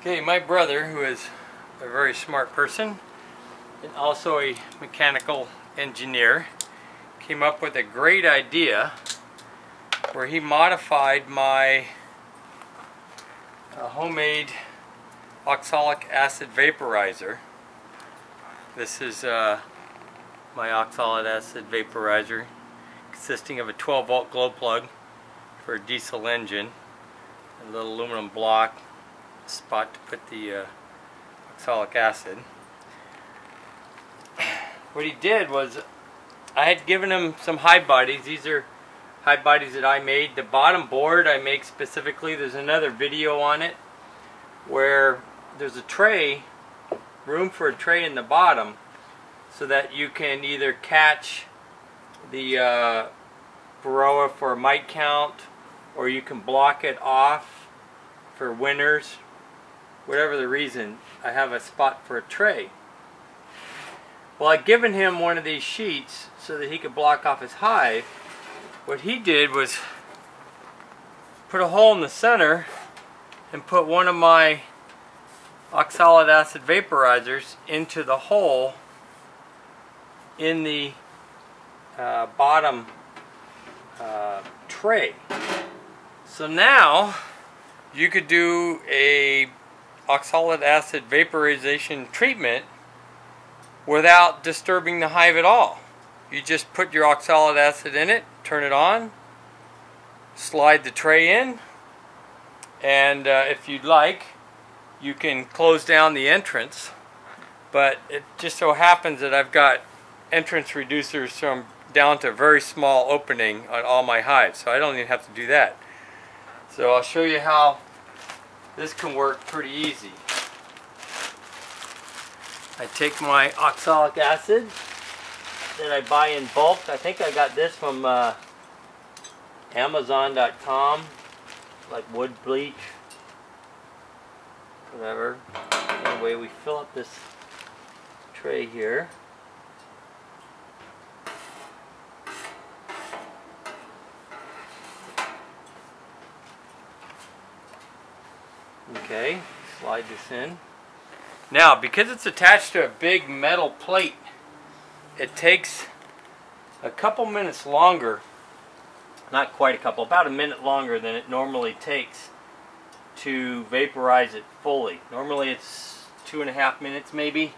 Okay, my brother, who is a very smart person and also a mechanical engineer, came up with a great idea where he modified my uh, homemade oxalic acid vaporizer. This is uh, my oxalic acid vaporizer consisting of a 12 volt glow plug for a diesel engine, a little aluminum block, spot to put the uh, oxalic acid. What he did was, I had given him some hive bodies. These are hive bodies that I made. The bottom board I make specifically, there's another video on it where there's a tray, room for a tray in the bottom so that you can either catch the uh, for a mite count or you can block it off for winters whatever the reason, I have a spot for a tray. Well, I'd given him one of these sheets so that he could block off his hive. What he did was put a hole in the center and put one of my oxalic acid vaporizers into the hole in the uh, bottom uh, tray. So now you could do a oxalic acid vaporization treatment without disturbing the hive at all. You just put your oxalic acid in it, turn it on, slide the tray in, and uh, if you'd like, you can close down the entrance. But it just so happens that I've got entrance reducers from down to a very small opening on all my hives, so I don't even have to do that. So I'll show you how this can work pretty easy. I take my oxalic acid that I buy in bulk. I think I got this from uh, Amazon.com, like wood bleach, whatever. Anyway, we fill up this tray here. Okay, slide this in. Now, because it's attached to a big metal plate, it takes a couple minutes longer, not quite a couple, about a minute longer than it normally takes to vaporize it fully. Normally it's two and a half minutes maybe,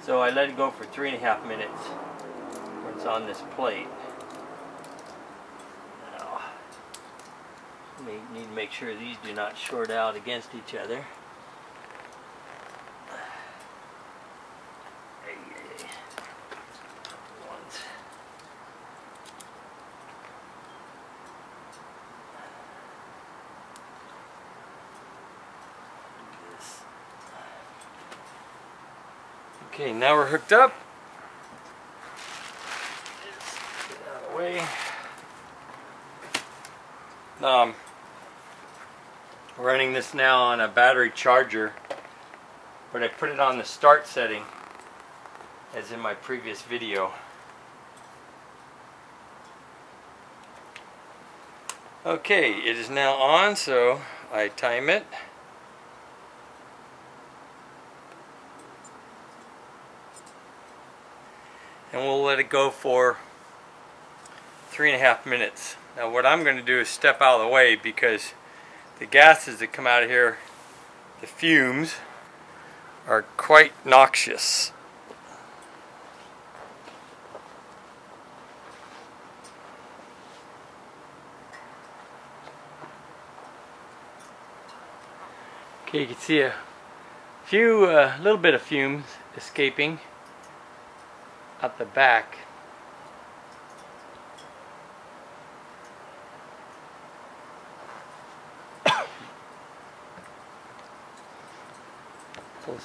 so I let it go for three and a half minutes when it's on this plate. We need to make sure these do not short out against each other. Okay, now we're hooked up. Get out of the way. Um, running this now on a battery charger but I put it on the start setting as in my previous video. Okay it is now on so I time it. And we'll let it go for three and a half minutes. Now what I'm going to do is step out of the way because the gases that come out of here, the fumes, are quite noxious. Okay, you can see a few, a uh, little bit of fumes escaping out the back.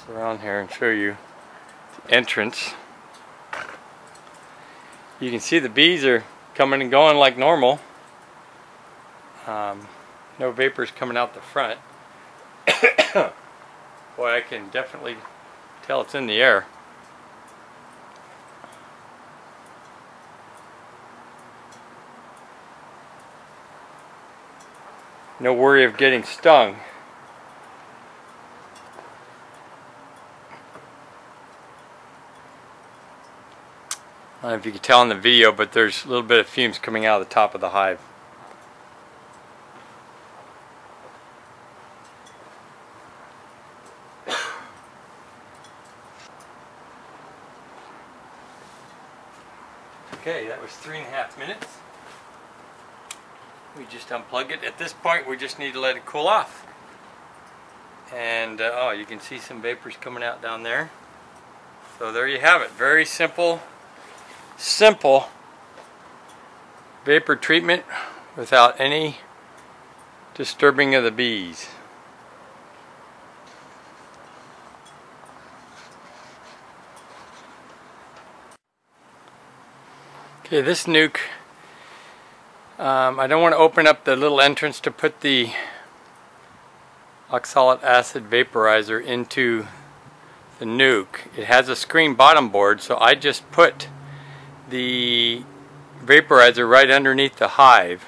Around here and show you the entrance. You can see the bees are coming and going like normal. Um, no vapors coming out the front. Boy, I can definitely tell it's in the air. No worry of getting stung. Don't know if you can tell in the video, but there's a little bit of fumes coming out of the top of the hive. Okay, that was three and a half minutes. We just unplug it. At this point, we just need to let it cool off. And, uh, oh, you can see some vapors coming out down there. So there you have it. Very simple, simple vapor treatment without any disturbing of the bees. Okay, this nuke, um, I don't want to open up the little entrance to put the oxalic acid vaporizer into the nuke. It has a screen bottom board, so I just put the vaporizer right underneath the hive.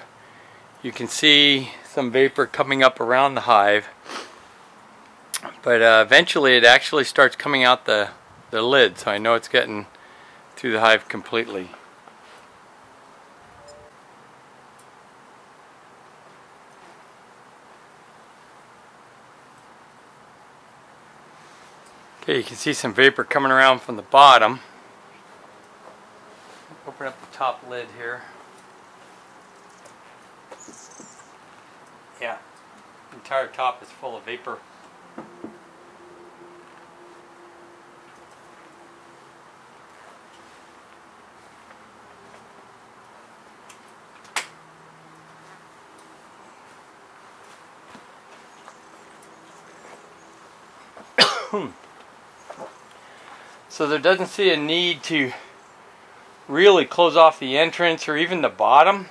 You can see some vapor coming up around the hive, but uh, eventually it actually starts coming out the, the lid, so I know it's getting through the hive completely. Okay, you can see some vapor coming around from the bottom. Open up the top lid here. Yeah, the entire top is full of vapor. So there doesn't see a need to really close off the entrance or even the bottom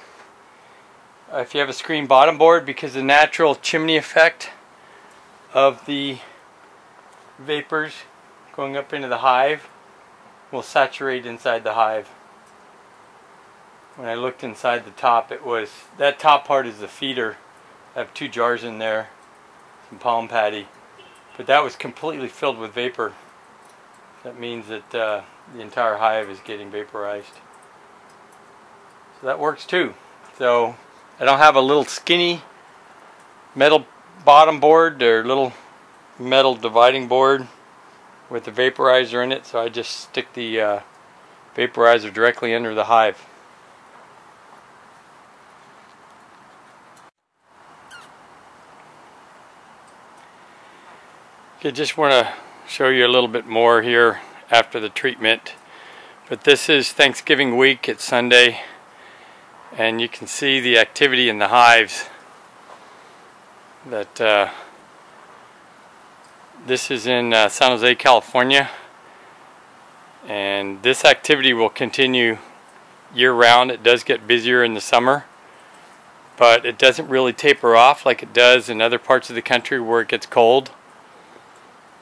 uh, if you have a screen bottom board because the natural chimney effect of the vapors going up into the hive will saturate inside the hive. When I looked inside the top it was, that top part is the feeder. I have two jars in there, some pollen patty, but that was completely filled with vapor that means that uh, the entire hive is getting vaporized. So that works too. So I don't have a little skinny metal bottom board or little metal dividing board with the vaporizer in it so I just stick the uh, vaporizer directly under the hive. Okay, just want to show you a little bit more here after the treatment. But this is Thanksgiving week, it's Sunday, and you can see the activity in the hives that uh, this is in uh, San Jose, California, and this activity will continue year round. It does get busier in the summer, but it doesn't really taper off like it does in other parts of the country where it gets cold.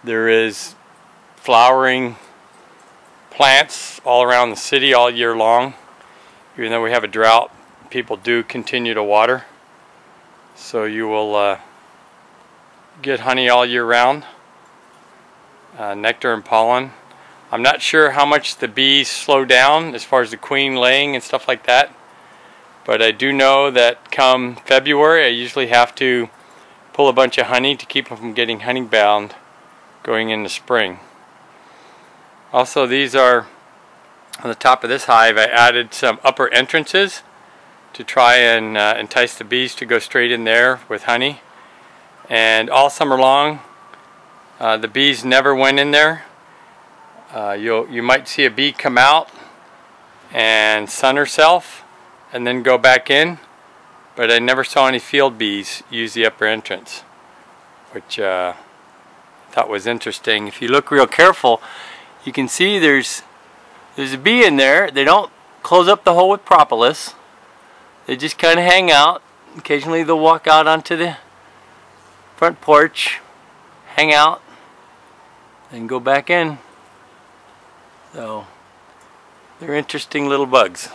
There is flowering plants all around the city all year long. Even though we have a drought, people do continue to water. So you will uh, get honey all year round, uh, nectar and pollen. I'm not sure how much the bees slow down as far as the queen laying and stuff like that. But I do know that come February I usually have to pull a bunch of honey to keep them from getting honey bound going into spring. Also these are on the top of this hive I added some upper entrances to try and uh, entice the bees to go straight in there with honey and all summer long uh, the bees never went in there uh, you'll you might see a bee come out and sun herself and then go back in but I never saw any field bees use the upper entrance which uh, thought was interesting. If you look real careful, you can see there's there's a bee in there. They don't close up the hole with propolis. They just kind of hang out. Occasionally they'll walk out onto the front porch, hang out, and go back in. So they're interesting little bugs.